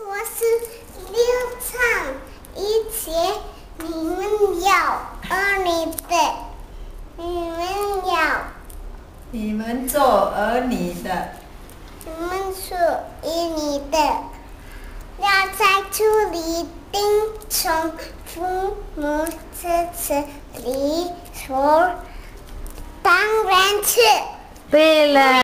我是六唱一节，你们要儿女的，你们要你们做儿女的，你们是儿女的，要在土里丁从父母支持里所，当然是。对了。